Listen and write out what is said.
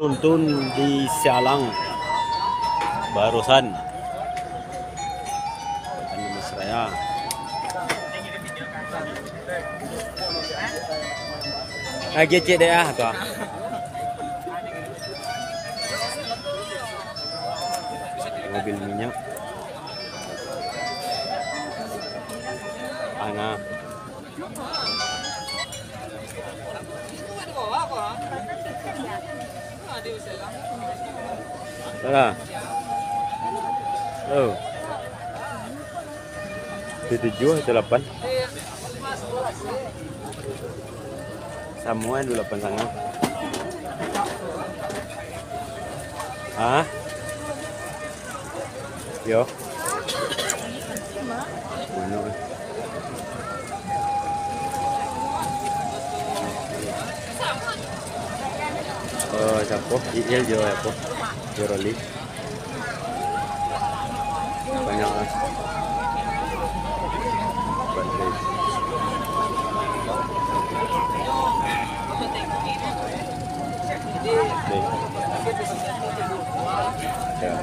Runtun di Sialang. Barusan. Bukan di Mesraya lagi cek deh ah tuh mobil minyak. Ana Salah. Oh. Tujuh delapan? Semua delapan sana. Ah? Yo. Ano? Oh, siapa? Iya, jo apa? Joroli. Banyak. Nih. Ya.